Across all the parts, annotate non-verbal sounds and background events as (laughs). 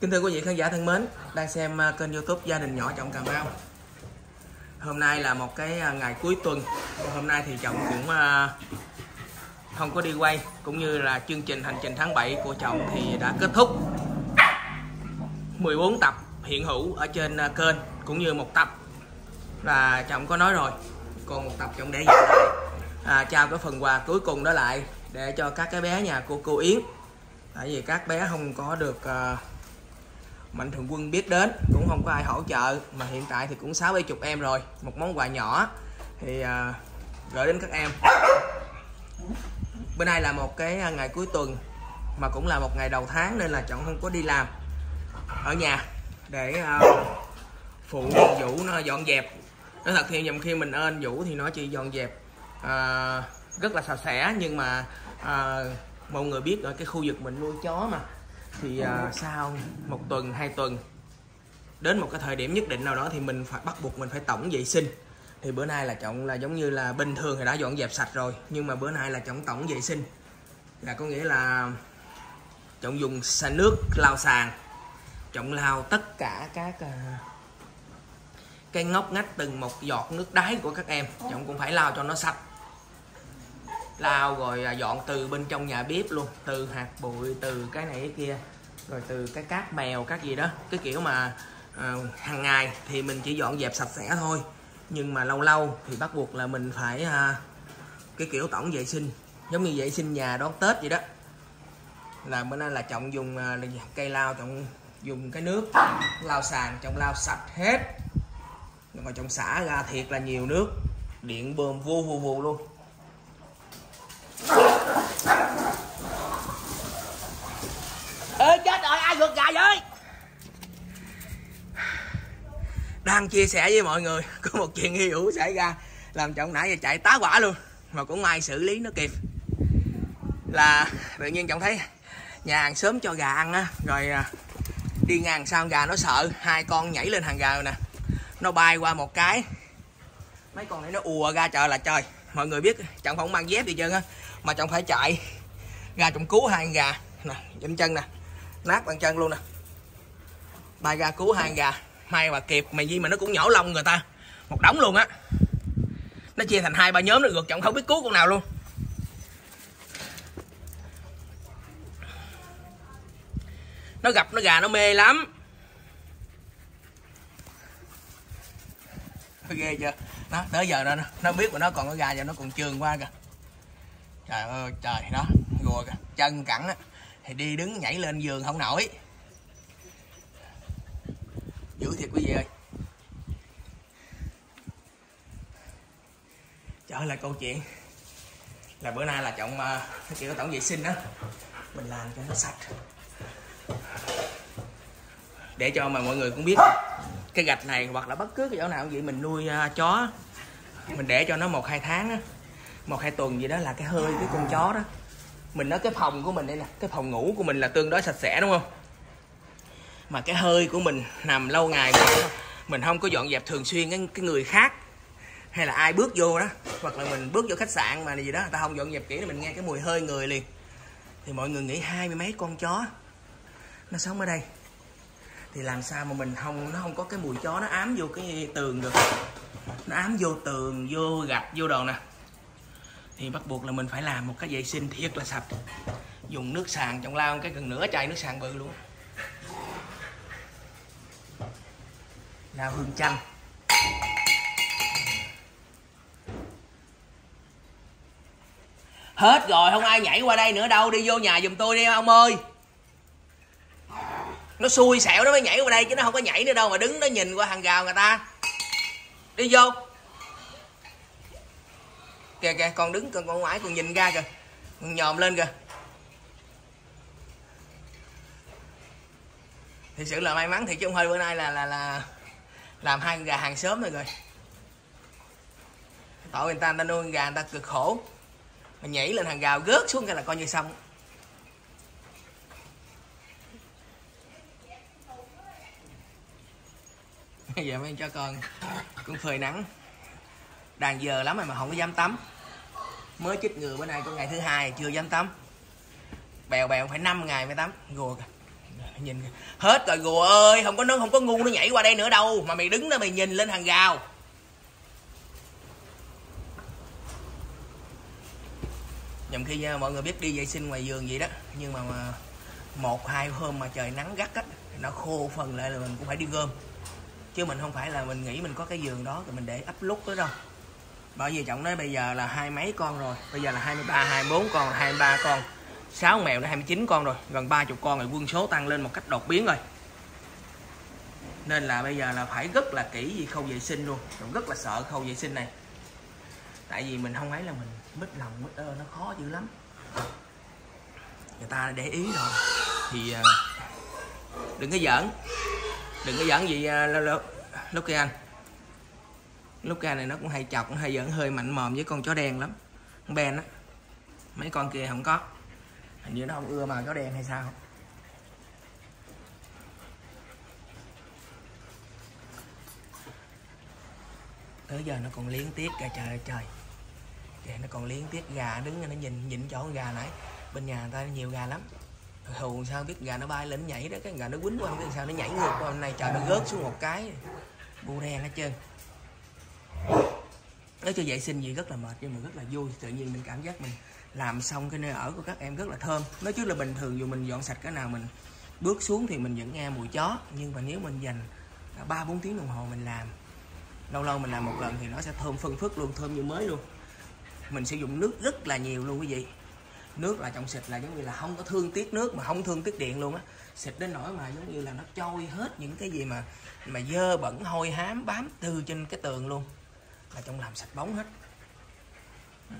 Kính thưa quý vị khán giả thân mến, đang xem à, kênh youtube Gia đình nhỏ Trọng Cà Mau. Hôm nay là một cái à, ngày cuối tuần. Hôm nay thì Trọng cũng à, không có đi quay Cũng như là chương trình hành trình tháng 7 của Trọng thì đã kết thúc. 14 tập hiện hữu ở trên kênh Cũng như một tập. Là Trọng có nói rồi Còn một tập Trọng để dành lại à, Trao cái phần quà cuối cùng đó lại Để cho các cái bé nhà cô cô Yến. Tại vì các bé không có được uh, mạnh thường quân biết đến cũng không có ai hỗ trợ mà hiện tại thì cũng sáu bảy chục em rồi một món quà nhỏ. Thì uh, gửi đến các em. Bữa nay là một cái à, ngày cuối tuần mà cũng là một ngày đầu tháng nên là chọn không có đi làm. Ở nhà để uh, phụ vũ nó dọn dẹp. Nói thật thì nhầm khi mình ơn vũ thì nó chỉ dọn dẹp uh, rất là sạch sẽ nhưng mà uh, mọi người biết ở cái khu vực mình nuôi chó mà thì uh, sau một tuần hai tuần đến một cái thời điểm nhất định nào đó thì mình phải bắt buộc mình phải tổng vệ sinh. Thì bữa nay là chọn là giống như là bình thường thì đã dọn dẹp sạch rồi nhưng mà bữa nay là chọn tổng vệ sinh. Là có nghĩa là chọn dùng xà nước lau sàn chọn lau tất cả các uh, cái ngóc ngách từng một giọt nước đáy của các em. Chọn cũng phải lau cho nó sạch lau rồi à, dọn từ bên trong nhà bếp luôn. Từ hạt bụi từ cái này cái kia. Rồi từ cái cát mèo các gì đó. Cái kiểu mà uh, hàng ngày thì mình chỉ dọn dẹp sạch sẽ thôi. Nhưng mà lâu lâu thì bắt buộc là mình phải uh, cái kiểu tổng vệ sinh. Giống như vệ sinh nhà đón tết vậy đó. Là bữa nay là trọng dùng uh, cây lao trọng dùng cái nước lau sàn trọng lau sạch hết. Rồi trọng xả ra thiệt là nhiều nước. Điện bơm vô vù vù luôn ê chết rồi ai gượt gà vậy đang chia sẻ với mọi người. (laughs) Có một chuyện hy hữu xảy ra, làm trọng nãy giờ chạy tá quả luôn. Mà cũng may xử lý nó kịp. Là tự nhiên trọng thấy nhà hàng sớm cho gà ăn á, rồi à, đi ngang sau gà nó sợ, hai con nhảy lên hàng gà rồi nè. Nó bay qua một cái. Mấy con này nó ùa ra trời là trời. Mọi người biết, trọng không mang dép gì trơn á, mà trọng phải chạy ra trọng cứu hai gà. Nè dẫm chân nè, nát bàn chân luôn nè. Bay ra cứu hai gà may mà kịp, mày gì mà nó cũng nhỏ lông người ta. Một đống luôn á. Nó chia thành hai ba nhóm nó gượt trọng không biết cứu con nào luôn. Nó gặp nó gà nó mê lắm. Ghê chưa? Nó, tới giờ nó nó biết mà nó còn có gà giờ nó còn trường qua kìa. Trời ơi, trời đó rùa kìa. Chân cẳng á. Thì đi đứng nhảy lên giường không nổi dữ thiệt quý vị ơi. Trở lại câu chuyện là bữa nay là trọng uh, kiểu tổng vệ sinh đó. Mình làm cho nó sạch. Để cho mà mọi người cũng biết cái gạch này hoặc là bất cứ cái chỗ nào cũng vậy mình nuôi uh, chó mình để cho nó một hai tháng đó một hai tuần gì đó là cái hơi cái con chó đó. Mình nói cái phòng của mình đây nè cái phòng ngủ của mình là tương đối sạch sẽ đúng không? Mà cái hơi của mình nằm lâu ngày mình, mình không có dọn dẹp thường xuyên cái, cái người khác. Hay là ai bước vô đó hoặc là mình bước vô khách sạn mà gì đó người ta không dọn dẹp kỹ thì mình nghe cái mùi hơi người liền. Thì mọi người nghĩ hai mươi mấy con chó nó sống ở đây. Thì làm sao mà mình không nó không có cái mùi chó nó ám vô cái tường được. Nó ám vô tường vô gạch vô đồ nè. Thì bắt buộc là mình phải làm một cái vệ sinh thiệt là sạch. Dùng nước sàn trong lao cái gần nửa chai nước sàn bự luôn. Là hương chanh. Hết rồi, không ai nhảy qua đây nữa đâu, đi vô nhà giùm tôi đi, ông ơi. Nó xui xẻo nó mới nhảy qua đây chứ nó không có nhảy nữa đâu mà đứng nó nhìn qua hàng rào người ta. Đi vô. Kìa kìa, con đứng con con ngoại còn nhìn ra kìa. Con nhòm lên kìa. Thì sự là may mắn thì chứ không hơi bữa nay là là là làm hai gà hàng sớm rồi rồi. Tội người ta người ta nuôi gà, người ta cực khổ. Mà nhảy lên hàng gào gớt xuống cái là coi như xong. (laughs) Giờ mới cho con cũng phơi nắng. Đàn giờ lắm rồi mà không có dám tắm. Mới chích ngừa bữa nay có ngày thứ hai, chưa dám tắm. Bèo bèo phải 5 ngày mới tắm. Gùa kìa nhìn hết rồi gùa ơi không có nó không có ngu nó nhảy qua đây nữa đâu mà mày đứng đó mày nhìn lên hàng rào. Nhầm khi nha, mọi người biết đi vệ sinh ngoài giường vậy đó nhưng mà, mà một hai hôm mà trời nắng gắt á nó khô phần lại là mình cũng phải đi gom. Chứ mình không phải là mình nghĩ mình có cái giường đó rồi mình để ấp lúc đó đâu. Bởi vì trọng nói bây giờ là hai mấy con rồi bây giờ là 23 24 con 23 con. 6 mèo đã 29 con rồi, gần 30 con rồi, quân số tăng lên một cách đột biến rồi. Nên là bây giờ là phải rất là kỹ vì khâu vệ sinh luôn cũng rất là sợ khâu vệ sinh này. Tại vì mình không ấy là mình mít lòng, mít ơ, nó khó dữ lắm. Người ta để ý rồi. Thì à, đừng có giỡn. Đừng có giỡn gì à, lúc kia anh. Lúc kia này nó cũng hay chọc hay giỡn hơi mạnh mồm với con chó đen lắm. Con ben á. Mấy con kia không có hình như nó không ưa màu chó đen hay sao? Tới giờ nó còn liếng tiếc kìa, trời ơi, trời. Kìa, nó còn liếng tiếc gà đứng nó nhìn nhìn chỗ gà nãy. Bên nhà người ta nhiều gà lắm. Hù sao biết gà nó bay lên nhảy đó, cái gà nó quýnh qua không biết sao, nó nhảy ngược qua hôm nay. Trời, nó rớt xuống một cái. Bu đen hết trơn nói cho vệ sinh gì rất là mệt, nhưng mà rất là vui. Tự nhiên mình cảm giác mình làm xong cái nơi ở của các em rất là thơm. Nói chứ là bình thường, dù mình dọn sạch cái nào, mình bước xuống thì mình vẫn nghe mùi chó. Nhưng mà nếu mình dành à, ba bốn tiếng đồng hồ mình làm, lâu lâu mình làm một lần thì nó sẽ thơm phân phức luôn, thơm như mới luôn. Mình sử dụng nước rất là nhiều luôn quý vị. Nước là trong xịt là giống như là không có thương tiếc nước, mà không thương tiếc điện luôn á. Xịt đến nỗi mà giống như là nó trôi hết những cái gì mà mà dơ bẩn, hôi hám, bám từ trên cái tường luôn là trong làm sạch bóng hết.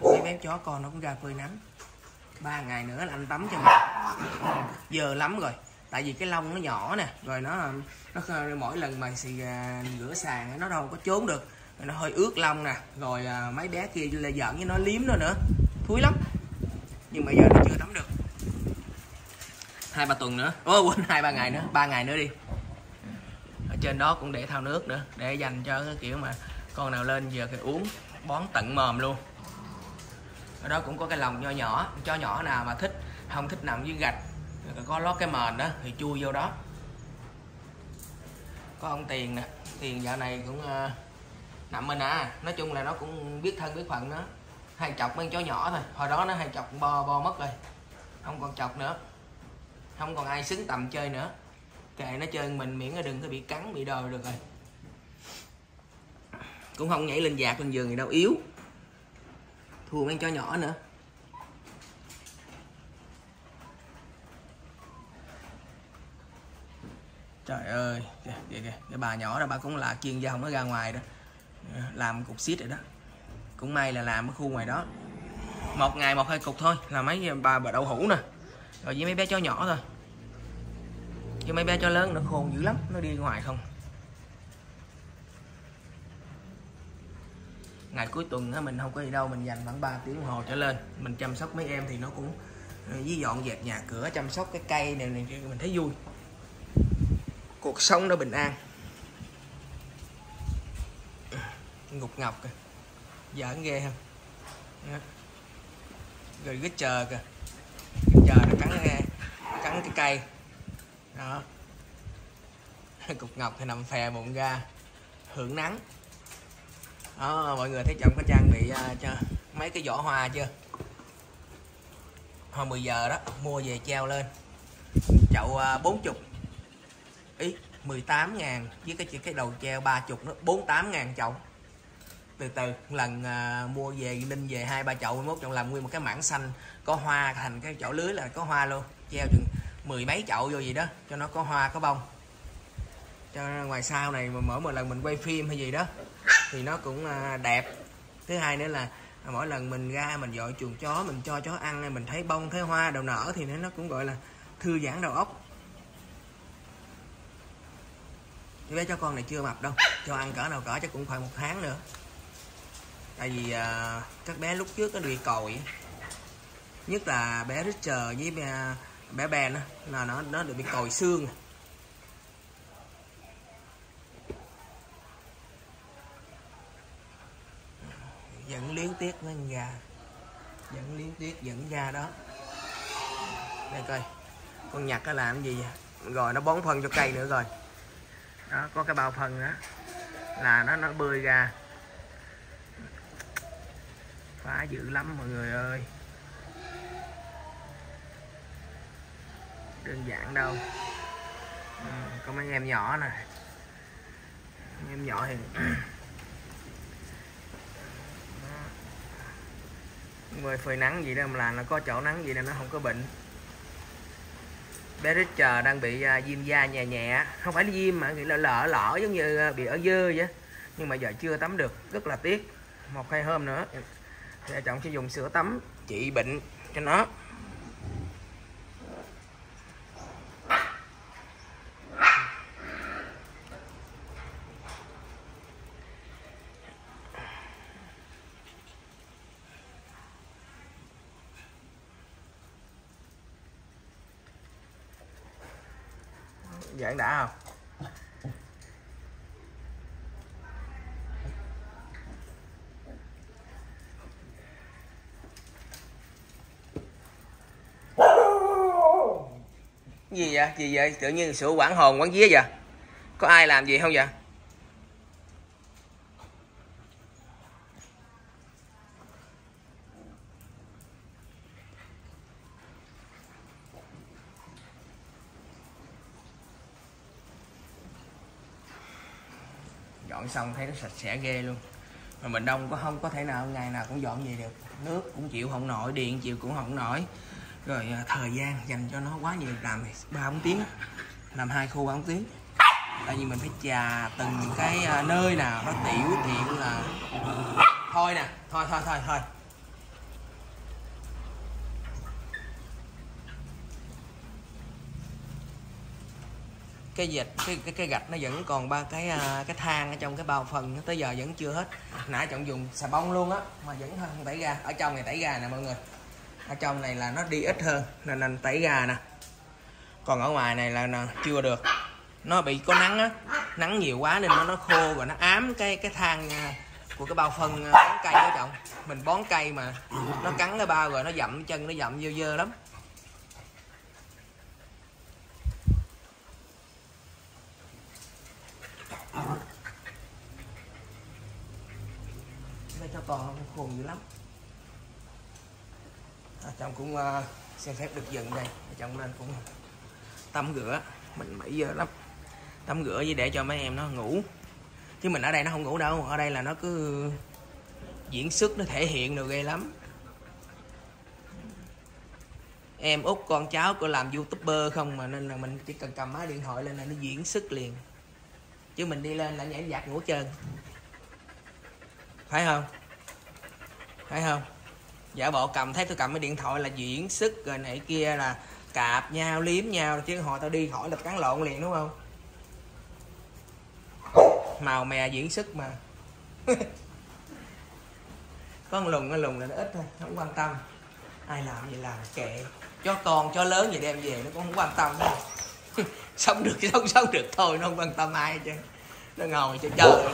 Mấy bé chó con nó cũng ra phơi nắng. Ba ngày nữa là anh tắm cho mình giờ lắm rồi. Tại vì cái lông nó nhỏ nè rồi nó nó mỗi lần mà xì à, rửa sàn nó đâu có trốn được. Rồi nó hơi ướt lông nè. Rồi à, mấy bé kia là giận với nó liếm nó nữa. Thúi lắm. Nhưng mà giờ nó chưa tắm được. Hai ba tuần nữa. Ô quên hai ba ngày nữa. Ba ngày nữa đi. Ở trên đó cũng để thao nước nữa để dành cho cái kiểu mà con nào lên giờ thì uống bón tận mồm luôn. Ở đó cũng có cái lồng nho nhỏ cho nhỏ nào mà thích không thích nằm dưới gạch có lót cái mền đó thì chui vô đó. Có ông tiền nè tiền dạo này cũng uh, nằm bên à nói chung là nó cũng biết thân biết phận nó. Hay chọc mấy chó nhỏ thôi hồi đó nó hay chọc bo bo mất rồi không còn chọc nữa. Không còn ai xứng tầm chơi nữa kệ nó chơi mình miễn là đừng có bị cắn bị đòi được rồi cũng không nhảy lên dạt lên giường gì đâu yếu. Thua mấy chó nhỏ nữa. Trời ơi kìa, kìa, kìa. cái bà nhỏ đó bà cũng là chuyên gia không có ra ngoài đó ờ, làm cục xít rồi đó. Cũng may là làm ở khu ngoài đó. Một ngày một hai cục thôi là mấy bà bà đậu hũ nè. Rồi với mấy bé chó nhỏ thôi. Chứ mấy bé chó lớn nó khôn dữ lắm nó đi ngoài không. Ngày cuối tuần á, mình không có đi đâu mình dành khoảng 3 tiếng đồng hồ trở lên. Mình chăm sóc mấy em thì nó cũng ờ, với dọn dẹp nhà cửa chăm sóc cái cây này, này mình thấy vui. Cuộc sống nó bình an. Ngục ngọc kìa. Giỡn ghê không rồi cái chờ kìa. Cái chờ nó cắn nghe cắn cái cây. Đó. (laughs) Cục ngọc thì nằm phè bụng ra. Hưởng nắng đó mọi người thấy chồng có trang bị uh, cho mấy cái vỏ hoa chưa? Hồi 10 giờ đó mua về treo lên. Chậu à, uh, 40 ý 18 ngàn với cái cái đầu treo 30 nó 48 ngàn chậu. Từ từ lần uh, mua về ninh về hai ba chậu mốt chậu làm nguyên một cái mảng xanh có hoa thành cái chậu lưới là có hoa luôn. Treo chừng mười mấy chậu vô gì đó cho nó có hoa có bông. Cho ngoài sau này mà mỗi một lần mình quay phim hay gì đó thì nó cũng à, đẹp. Thứ hai nữa là mỗi lần mình ra mình dội chuồng chó mình cho chó ăn mình thấy bông thấy hoa đầu nở thì nó cũng gọi là thư giãn đầu óc. Thì bé cho con này chưa mập đâu cho ăn cỡ nào cỡ chắc cũng phải một tháng nữa. Tại vì à, các bé lúc trước nó bị còi nhất là bé Richard với bé, à, bé Ben đó, là nó nó được bị còi xương dẫn liếng tiết với con gà. Dẫn liên tiết dẫn ra đó. Đây coi con nhặt nó làm gì vậy? Rồi nó bón phân cho cây nữa rồi. Đó có cái bao phân đó. Là nó nó bơi ra. Phá dữ lắm mọi người ơi. Đơn giản đâu. À, có mấy em nhỏ nè. Em nhỏ thì (clears throat) người phơi nắng gì đó mà là nó có chỗ nắng gì nên nó không có bệnh. Bé Richard đang bị uh, viêm da nhẹ nhẹ. Không phải viêm mà nghĩ là lỡ lỡ giống như uh, bị ở dơ vậy. Nhưng mà giờ chưa tắm được rất là tiếc. Một hai hôm nữa thì chồng sẽ dùng sữa tắm trị bệnh cho nó. Giỡn đã không? Gì vậy? Gì vậy? Tự nhiên sửa quản hồn quán vía vậy? Có ai làm gì không vậy? Dọn xong thấy nó sạch sẽ ghê luôn. Mà mình đông có, không có thể nào ngày nào cũng dọn về được. Nước cũng chịu không nổi, điện chịu cũng không nổi. Rồi à, thời gian dành cho nó quá nhiều, làm thì ba bốn tiếng làm hai khu ba bốn tiếng. Tại vì mình phải chà từng cái à, nơi nào nó tiểu tiện là thôi nè, thôi thôi thôi thôi. Cái dịch cái cái cái gạch nó vẫn còn ba cái à, cái thang ở trong cái bao phần nó tới giờ vẫn chưa hết. Nãy chọn dùng xà bông luôn á mà vẫn không tẩy ra ở trong này tẩy ra nè mọi người. Ở trong này là nó đi ít hơn nên anh tẩy ra nè. Còn ở ngoài này là, là chưa được. Nó bị có nắng á nắng nhiều quá nên nó nó khô và nó ám cái cái thang à, của cái bao phân à, bón cây đó trọng mình bón cây mà nó cắn cái bao rồi nó dậm chân nó dậm dơ dơ lắm. To nó khôn dữ lắm. Ở chồng cũng uh, xem phép được dừng đây. Chồng nên cũng tắm rửa mình mỹ giờ lắm. Tắm rửa với để cho mấy em nó ngủ. Chứ mình ở đây nó không ngủ đâu ở đây là nó cứ diễn xuất nó thể hiện được ghê lắm. Em út con cháu của làm youtuber không mà nên là mình chỉ cần cầm máy điện thoại lên là nó diễn sức liền. Chứ mình đi lên là nhảy giặt ngủ trơn. Phải không? Phải không? Giả bộ cầm, thấy tôi cầm cái điện thoại là diễn sức rồi này kia là cạp nhau, liếm nhau chứ hồi tao đi khỏi là cắn lộn liền, đúng không? Màu mè diễn sức mà. (laughs) Có một lùng cái lùng là nó ít thôi, không quan tâm. Ai làm gì làm, kệ. Cho con, cho lớn gì đem về, nó cũng không quan tâm đâu. (laughs) Sống được sống sống được thôi, nó không quan tâm ai chứ nó ngồi cho chơi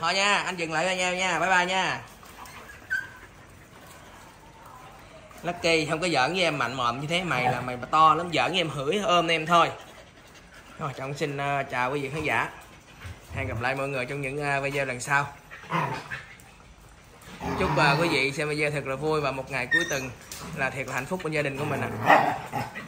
thôi nha anh dừng lại với nhau nha. Bye bye nha. Lucky không có giỡn với em mạnh mồm như thế. Mày là mày to lắm giỡn với em hửi ôm em thôi. Rồi trọng xin uh, chào quý vị khán giả. Hẹn gặp lại mọi người trong những uh, video lần sau. Chúc uh, quý vị xem video thật là vui và một ngày cuối tuần là thiệt là hạnh phúc của gia đình của mình ạ. à.